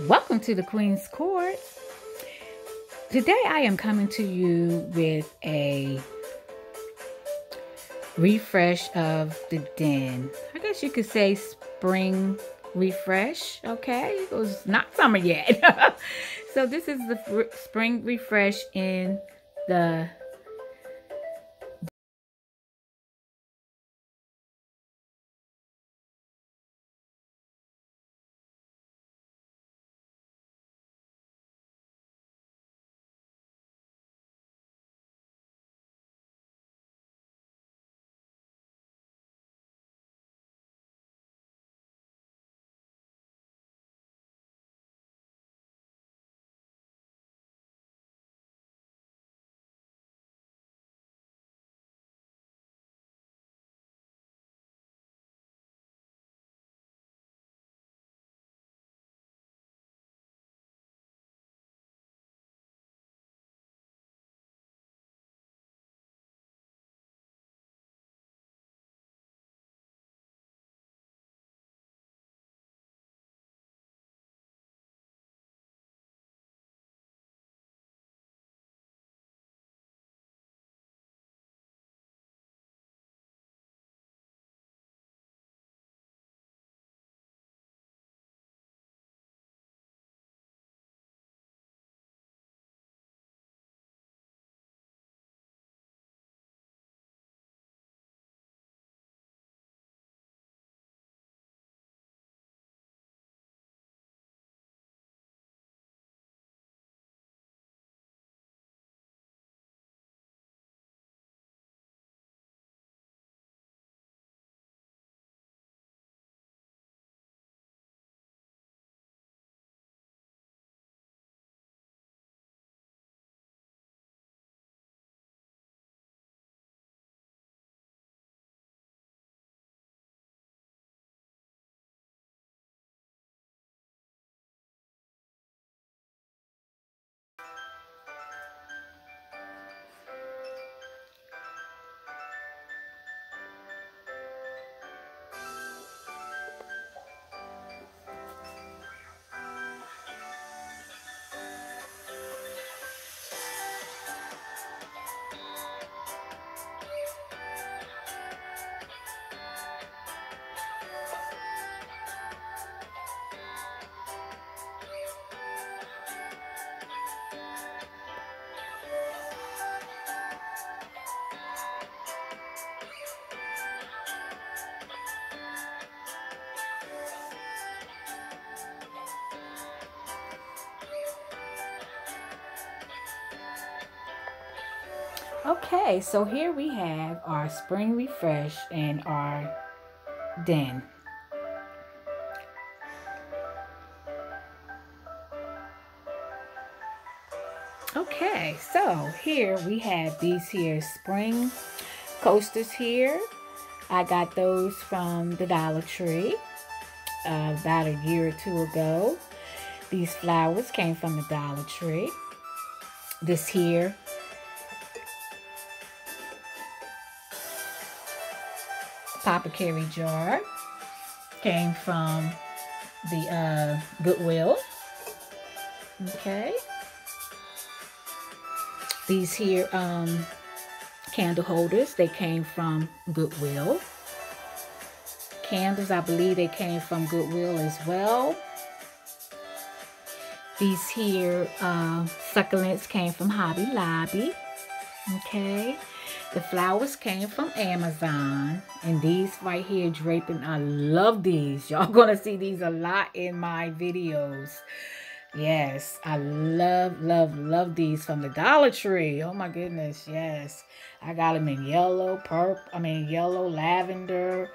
Welcome to the Queen's Court. Today I am coming to you with a refresh of the den. I guess you could say spring refresh, okay? It was not summer yet. so this is the spring refresh in the Okay, so here we have our spring refresh and our den. Okay, so here we have these here spring coasters here. I got those from the Dollar Tree uh, about a year or two ago. These flowers came from the Dollar Tree. This here Apothecary jar. Came from the uh, Goodwill. Okay. These here um, candle holders, they came from Goodwill. Candles, I believe they came from Goodwill as well. These here uh, succulents came from Hobby Lobby. Okay. The flowers came from Amazon. And these right here draping, I love these. Y'all gonna see these a lot in my videos. Yes, I love, love, love these from the Dollar Tree. Oh my goodness, yes. I got them in yellow, purple, I mean yellow, lavender,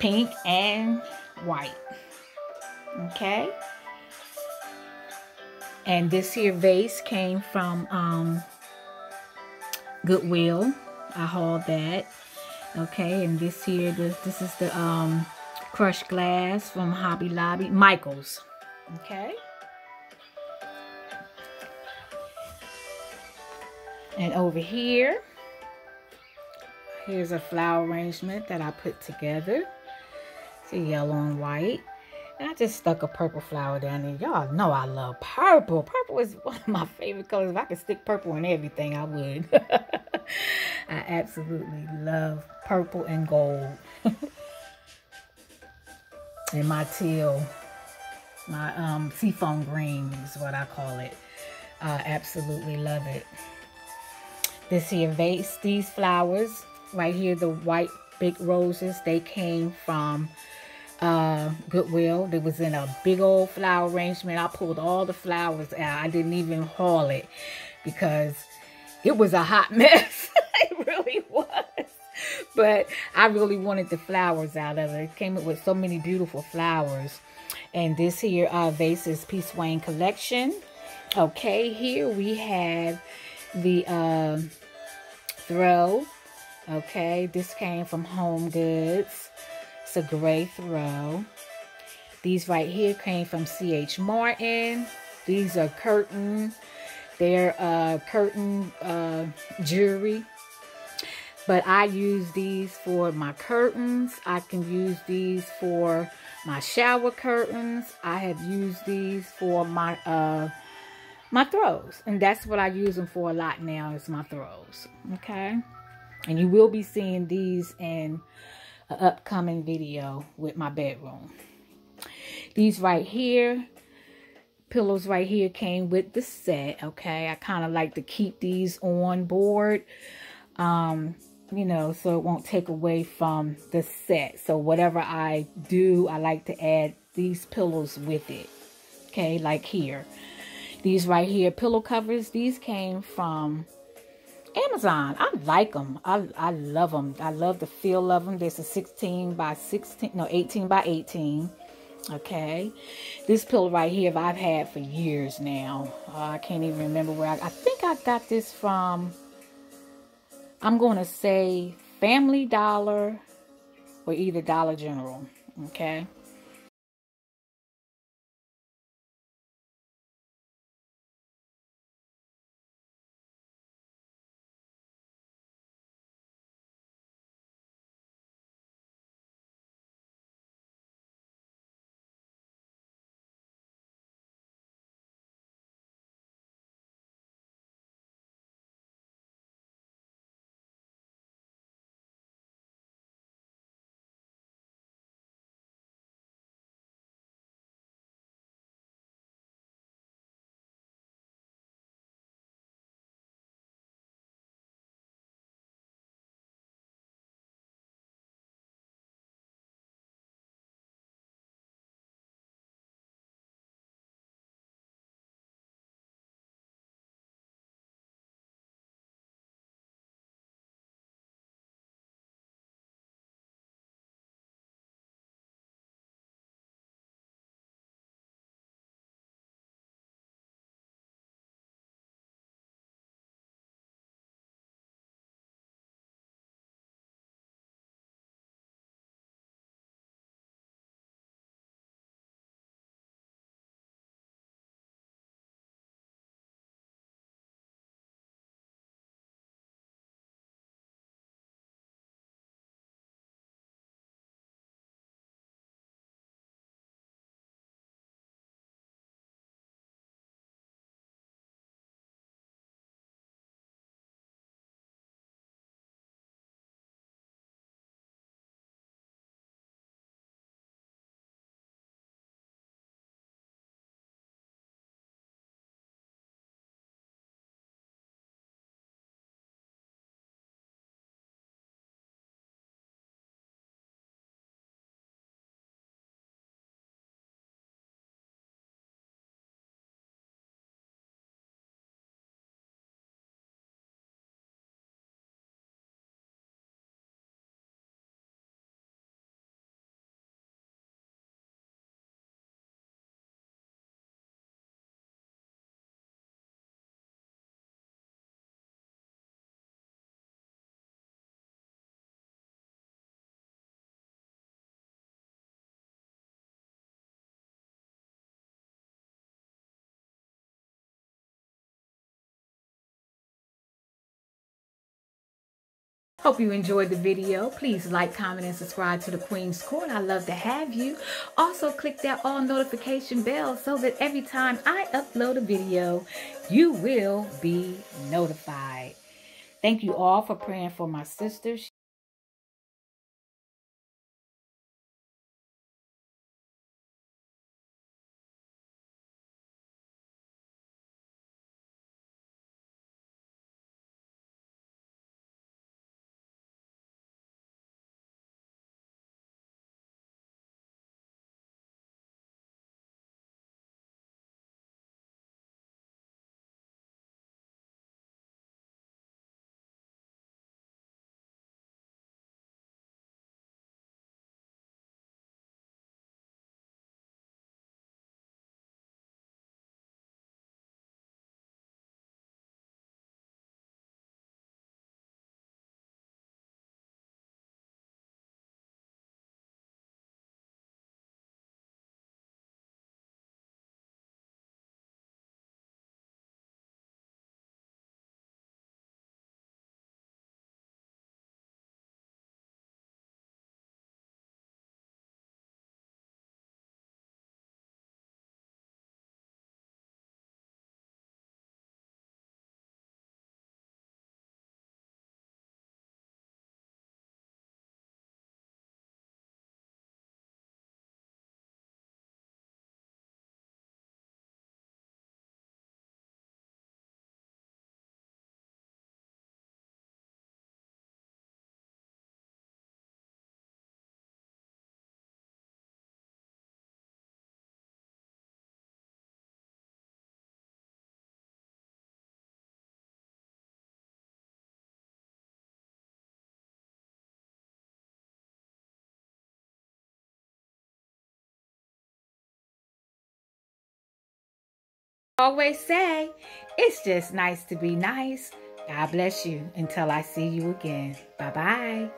pink, and white. Okay. And this here vase came from um, Goodwill. I hauled that. Okay, and this here, this, this is the um, crushed glass from Hobby Lobby. Michael's. Okay. And over here, here's a flower arrangement that I put together. See yellow and white. And I just stuck a purple flower down there. Y'all know I love purple. Purple is one of my favorite colors. If I could stick purple in everything, I would. I absolutely love purple and gold. and my teal, my um, seafoam green is what I call it. I absolutely love it. This here vase, these flowers, right here, the white big roses, they came from uh, Goodwill. It was in a big old flower arrangement. I pulled all the flowers out. I didn't even haul it because it was a hot mess. it really was. But I really wanted the flowers out of it. It came with so many beautiful flowers. And this here uh, vase is Peace Wayne Collection. Okay, here we have the uh, throw. Okay, this came from Home Goods. A gray throw. These right here came from C.H. Martin. These are curtain. They're uh, curtain uh, jewelry. But I use these for my curtains. I can use these for my shower curtains. I have used these for my uh, my throws. And that's what I use them for a lot now is my throws. Okay. And you will be seeing these in an upcoming video with my bedroom. These right here, pillows right here came with the set, okay? I kind of like to keep these on board, um, you know, so it won't take away from the set. So whatever I do, I like to add these pillows with it, okay? Like here. These right here, pillow covers, these came from Amazon. I like them. I, I love them. I love the feel of them. There's a 16 by 16, no, 18 by 18. Okay. This pillow right here I've had for years now. Uh, I can't even remember where I, I think I got this from, I'm going to say Family Dollar or either Dollar General. Okay. Hope you enjoyed the video. Please like, comment, and subscribe to the Queen's Court. I love to have you. Also, click that all notification bell so that every time I upload a video, you will be notified. Thank you all for praying for my sisters. Always say, it's just nice to be nice. God bless you until I see you again. Bye bye.